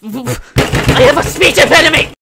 I have a speech impediment!